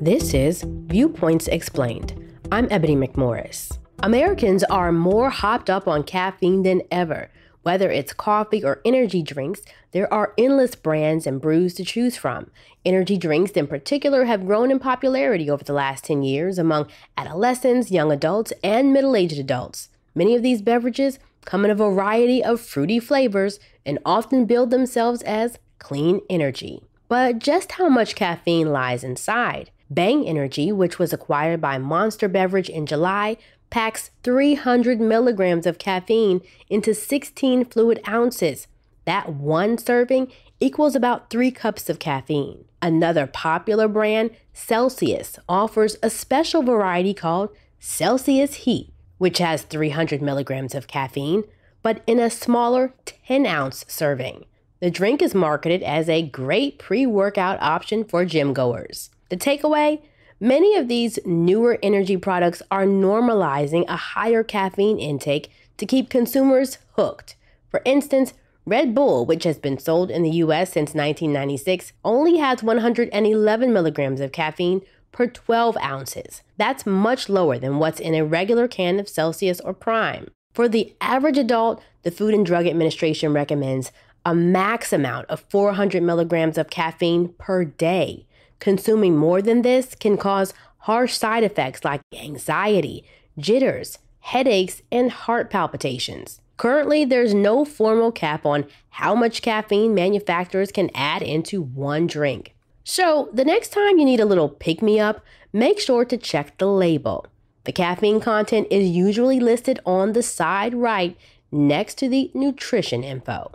This is Viewpoints Explained. I'm Ebony McMorris. Americans are more hopped up on caffeine than ever. Whether it's coffee or energy drinks, there are endless brands and brews to choose from. Energy drinks, in particular, have grown in popularity over the last 10 years among adolescents, young adults, and middle aged adults. Many of these beverages come in a variety of fruity flavors and often build themselves as clean energy. But just how much caffeine lies inside? Bang Energy, which was acquired by Monster Beverage in July, packs 300 milligrams of caffeine into 16 fluid ounces. That one serving equals about three cups of caffeine. Another popular brand, Celsius, offers a special variety called Celsius Heat, which has 300 milligrams of caffeine, but in a smaller 10 ounce serving. The drink is marketed as a great pre workout option for gym goers. The takeaway many of these newer energy products are normalizing a higher caffeine intake to keep consumers hooked. For instance, Red Bull, which has been sold in the US since 1996, only has 111 milligrams of caffeine per 12 ounces. That's much lower than what's in a regular can of Celsius or Prime. For the average adult, the Food and Drug Administration recommends a max amount of 400 milligrams of caffeine per day. Consuming more than this can cause harsh side effects like anxiety, jitters, headaches, and heart palpitations. Currently, there's no formal cap on how much caffeine manufacturers can add into one drink. So, the next time you need a little pick me up, make sure to check the label. The caffeine content is usually listed on the side right next to the nutrition info.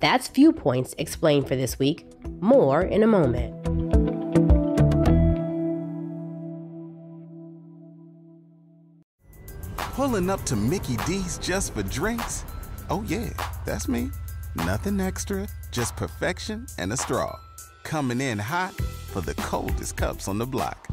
That's Viewpoints explained for this week. More in a moment. Pulling up to Mickey D's just for drinks? Oh, yeah, that's me. Nothing extra, just perfection and a straw. Coming in hot for the coldest cups on the block.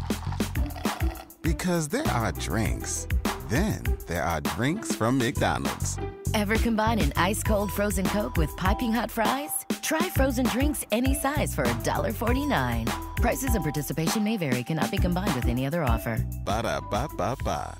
Because there are drinks, then there are drinks from McDonald's. Ever combine an ice cold frozen Coke with piping hot fries? Try frozen drinks any size for $1.49. Prices and participation may vary, cannot be combined with any other offer. Ba da ba ba ba.